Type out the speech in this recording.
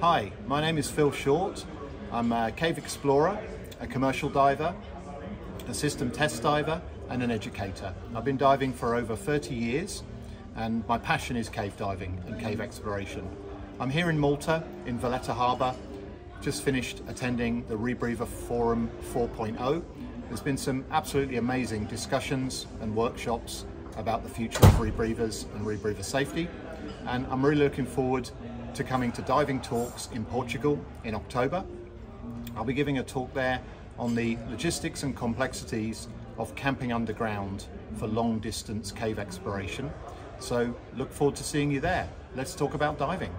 Hi, my name is Phil Short. I'm a cave explorer, a commercial diver, a system test diver and an educator. I've been diving for over 30 years and my passion is cave diving and cave exploration. I'm here in Malta in Valletta Harbour, just finished attending the Rebreather Forum 4.0. There's been some absolutely amazing discussions and workshops about the future of rebreathers and rebreather safety and I'm really looking forward to coming to diving talks in Portugal in October. I'll be giving a talk there on the logistics and complexities of camping underground for long distance cave exploration. So look forward to seeing you there. Let's talk about diving.